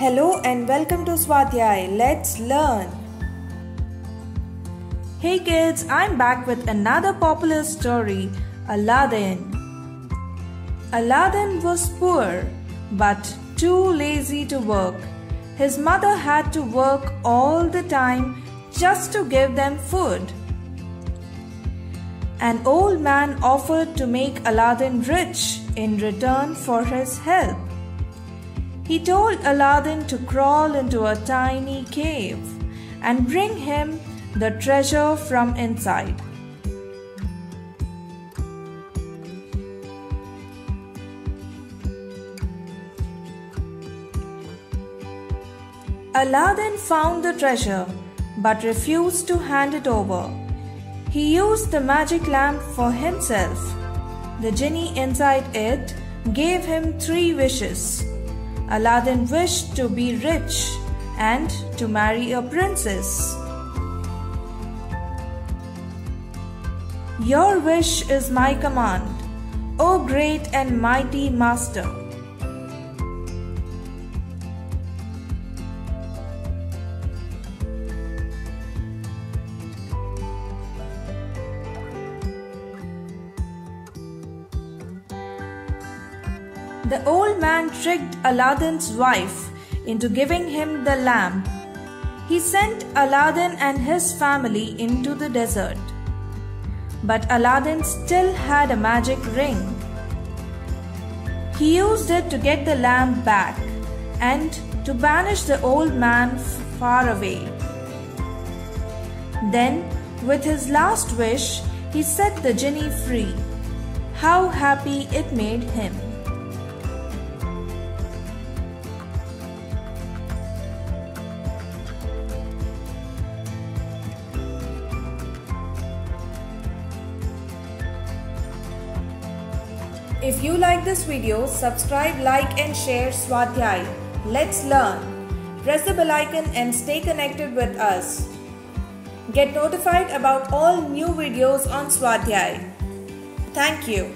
Hello and welcome to Swadhyay. Let's learn. Hey kids, I'm back with another popular story Aladdin. Aladdin was poor but too lazy to work. His mother had to work all the time just to give them food. An old man offered to make Aladdin rich in return for his help. He told Aladdin to crawl into a tiny cave and bring him the treasure from inside. Aladdin found the treasure but refused to hand it over. He used the magic lamp for himself. The genie inside it gave him three wishes. Aladdin wished to be rich and to marry a princess. Your wish is my command, O great and mighty master. The old man tricked Aladdin's wife into giving him the lamp. He sent Aladdin and his family into the desert. But Aladdin still had a magic ring. He used it to get the lamp back and to banish the old man far away. Then, with his last wish, he set the genie free. How happy it made him! If you like this video, subscribe, like and share Swadhyay. Let's learn. Press the bell icon and stay connected with us. Get notified about all new videos on Swadhyay. Thank you.